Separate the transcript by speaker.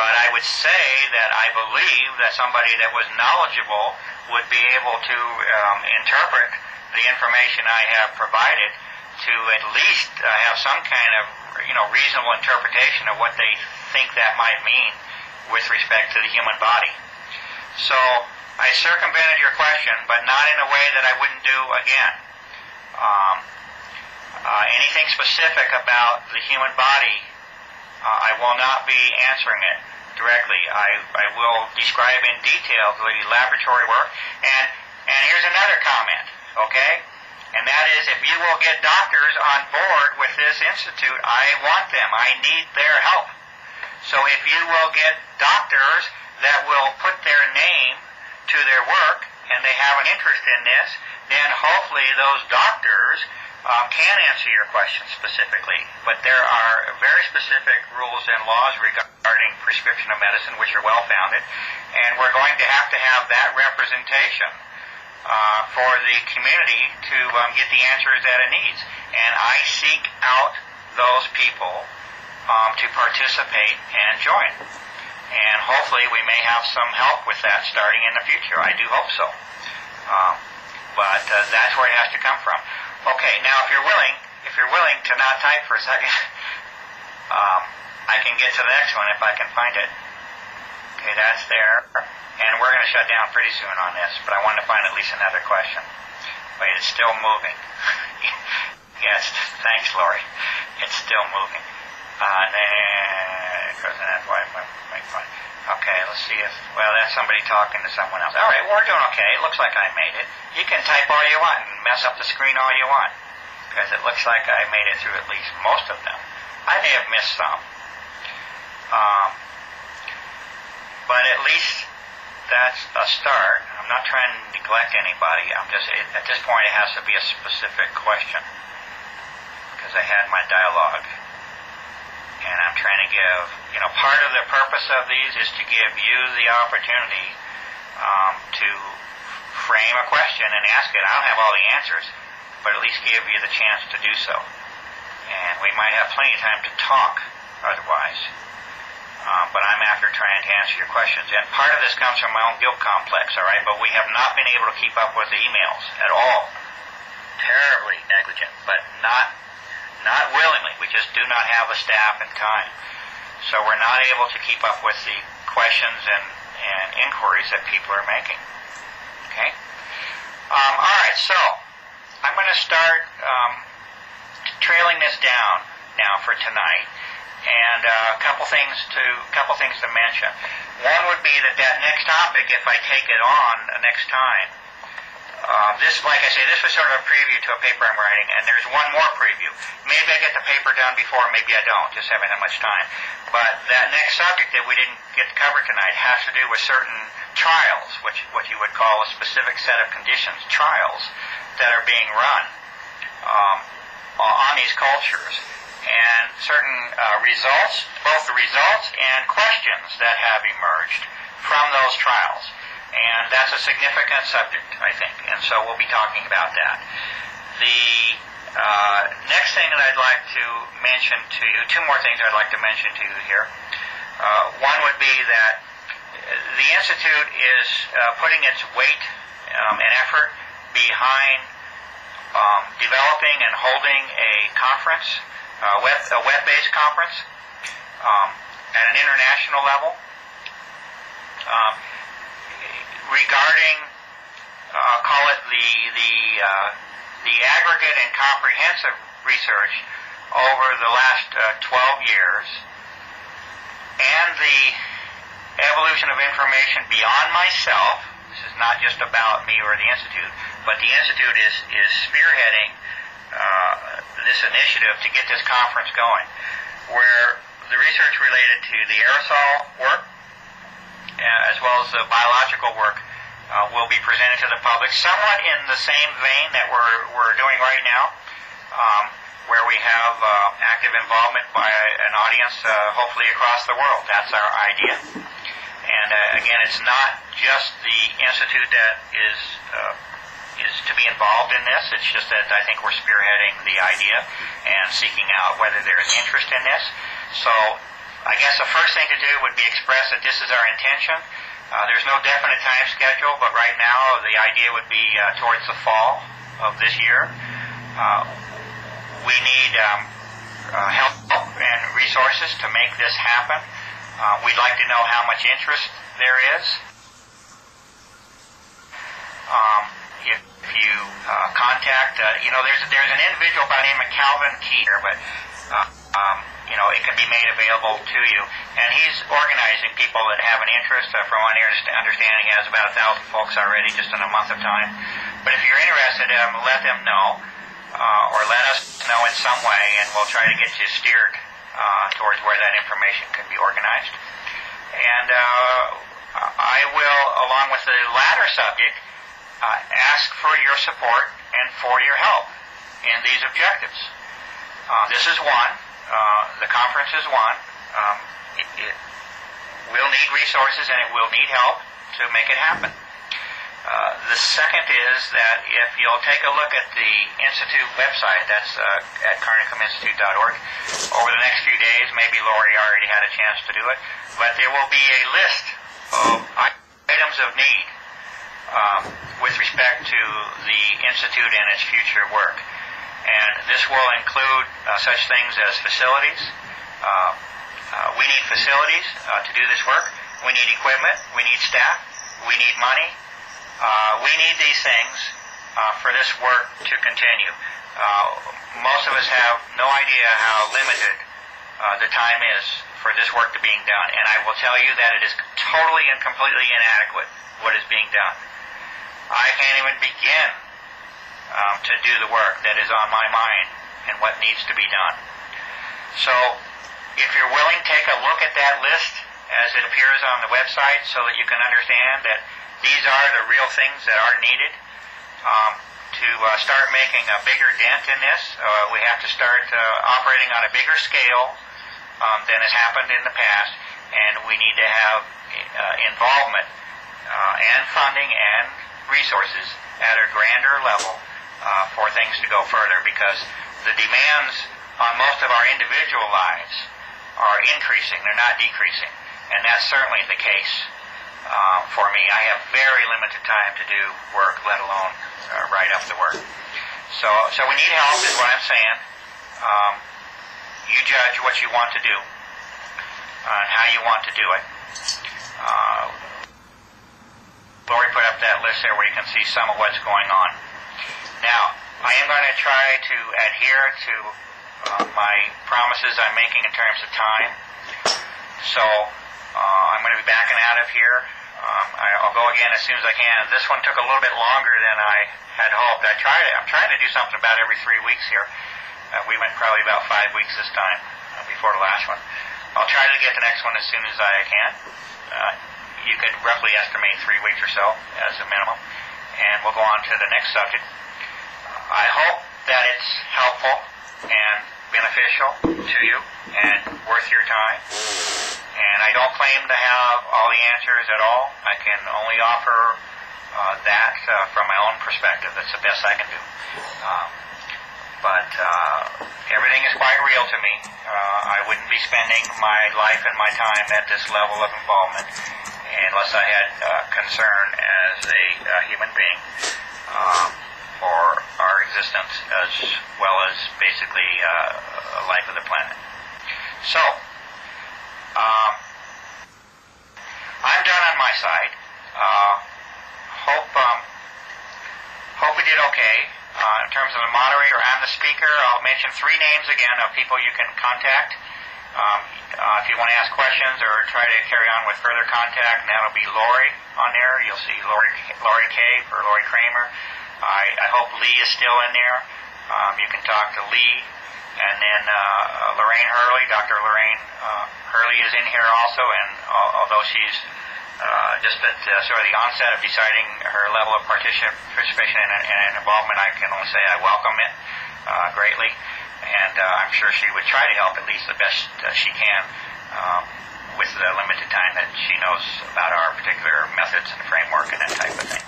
Speaker 1: But I would say that I believe that somebody that was knowledgeable would be able to um, interpret the information I have provided to at least uh, have some kind of you know reasonable interpretation of what they think that might mean with respect to the human body. So I circumvented your question, but not in a way that I wouldn't do again. Um, uh, anything specific about the human body, uh, I will not be answering it directly. I, I will describe in detail the laboratory work. And, and here's another comment, okay? And that is if you will get doctors on board with this institute, I want them. I need their help. So if you will get doctors that will put their name to their work and they have an interest in this, then hopefully those doctors um, can answer your question specifically. But there are very specific rules and laws regarding prescription of medicine which are well founded, and we're going to have to have that representation. Uh, for the community to um, get the answers that it needs. And I seek out those people um, to participate and join. And hopefully we may have some help with that starting in the future. I do hope so. Um, but uh, that's where it has to come from. Okay, now if you're willing, if you're willing to not type for a second, um, I can get to the next one if I can find it. Okay, that's there. And we're going to shut down pretty soon on this, but I wanted to find at least another question. Wait, it's still moving. yes, thanks, Lori. It's still moving. Uh, Okay, let's see if, well, that's somebody talking to someone else. All right, we're doing okay. It looks like I made it. You can type all you want and mess up the screen all you want, because it looks like I made it through at least most of them. I may have missed some. Um, but at least that's a start. I'm not trying to neglect anybody. I'm just it, at this point it has to be a specific question because I had my dialogue, and I'm trying to give. You know, part of the purpose of these is to give you the opportunity um, to frame a question and ask it. I don't have all the answers, but at least give you the chance to do so. And we might have plenty of time to talk otherwise. Um, but I'm after trying to answer your questions. And part of this comes from my own guilt complex, all right? But we have not been able to keep up with the emails at all. Terribly negligent, but not not willingly. We just do not have the staff and time. So we're not able to keep up with the questions and, and inquiries that people are making. Okay? Um, all right, so I'm going to start um, trailing this down now for tonight and uh, a couple things to couple things to mention. One would be that that next topic, if I take it on next time, uh, this, like I say, this was sort of a preview to a paper I'm writing, and there's one more preview. Maybe I get the paper done before, maybe I don't, just haven't that much time. But that next subject that we didn't get to cover tonight has to do with certain trials, which what you would call a specific set of conditions, trials that are being run um, on these cultures and certain uh, results, both the results and questions that have emerged from those trials. And that's a significant subject, I think, and so we'll be talking about that. The uh, next thing that I'd like to mention to you, two more things I'd like to mention to you here. Uh, one would be that the Institute is uh, putting its weight um, and effort behind um, developing and holding a conference uh, web, a web-based conference um, at an international level um, regarding, uh, call it the the uh, the aggregate and comprehensive research over the last uh, 12 years and the evolution of information beyond myself. Not just about me or the Institute, but the Institute is, is spearheading uh, this initiative to get this conference going, where the research related to the aerosol work, uh, as well as the biological work, uh, will be presented to the public, somewhat in the same vein that we're, we're doing right now, um, where we have uh, active involvement by an audience, uh, hopefully across the world. That's our idea. And uh, again, it's not just the institute that is uh, is to be involved in this. It's just that I think we're spearheading the idea and seeking out whether there's interest in this. So I guess the first thing to do would be express that this is our intention. Uh, there's no definite time schedule, but right now the idea would be uh, towards the fall of this year. Uh, we need um, uh, help and resources to make this happen. Uh, we'd like to know how much interest there is. Um, if, if you uh, contact, you know, there's there's an individual by the name of Calvin Keeter, but um, you know, it can be made available to you. And he's organizing people that have an interest. Uh, from my understanding, he has about a thousand folks already just in a month of time. But if you're interested, um, let them know, uh, or let us know in some way, and we'll try to get you steered uh, towards where that information can be organized. And uh, I will, along with the latter subject, uh, ask for your support and for your help in these objectives. Uh, this is one. Uh, the conference is one. Um, it, it, will need resources and it will need help to make it happen. Uh, the second is that if you'll take a look at the Institute website, that's uh, at carnicominstitute.org, over the next few days, maybe Lori already had a chance to do it, but there will be a list of items of need um, with respect to the Institute and its future work. And this will include uh, such things as facilities. Uh, uh, we need facilities uh, to do this work. We need equipment. We need staff. We need money. Uh, we need these things uh, for this work to continue. most of us have no idea how limited the time is for this work to being done. And I will tell you that it is totally and completely inadequate what is being done. I can't even begin um, to do the work that is on my mind and what needs to be done. So, if you're willing, take a look at that list as it appears on the website so that you can understand that these are the real things that are needed. Um, to uh, start making a bigger dent in this, uh, we have to start uh, operating on a bigger scale um, than has happened in the past, and we need to have uh, involvement uh, and funding and resources at a grander level uh, for things to go further because the demands on most of our individual lives are increasing, they're not decreasing. And that's certainly the case uh, for me. I have very limited time to do work, let alone uh, write up the work. So, so we need help, is what I'm saying. Um, you judge what you want to do uh, and how you want to do it. Uh, Lori put up that list there where you can see some of what's going on. Now, I am going to try to adhere to uh, my promises I'm making in terms of time. So uh, I'm going to be backing out of here. Um, I, will go again as soon as I can. This one took a little bit longer than I had hoped. I tried I'm trying to do something about every three weeks here. Uh, we went probably about five weeks this time uh, before the last one. I'll try to get the next one as soon as I can. Uh, you could roughly estimate three weeks or so as a minimum. And we'll go on to the next subject. I hope that it's helpful and beneficial to you and worth your time. And I don't claim to have all the answers at all. I can only offer uh, that uh, from my own perspective. That's the best I can do. Um, but uh, everything is quite real to me. Uh, I wouldn't be spending my life and my time at this level of involvement unless I had uh, concern as a human being. Um, for our existence as well as basically uh, life of the planet. So, um, I'm done on my side. Uh, hope um, hope we did okay. Uh, in terms of the moderator and the speaker, I'll mention three names again of people you can contact. Um, uh, if you want to ask questions or try to carry on with further contact, and that'll be Lori on there. You'll see Lori, Lori Cave or Lori Kramer. I, I hope Lee is still in there. Um, you can talk to Lee. And then uh, Lorraine Hurley, Dr. Lorraine uh, Hurley is in here also, and although she's uh, just at uh, sort of the onset of deciding her level of participation and, and involvement, I can only say I welcome it uh, greatly, and uh, I'm sure she would try to help at least the best uh, she can um, with the limited time that she knows about our particular methods and framework and that type of thing.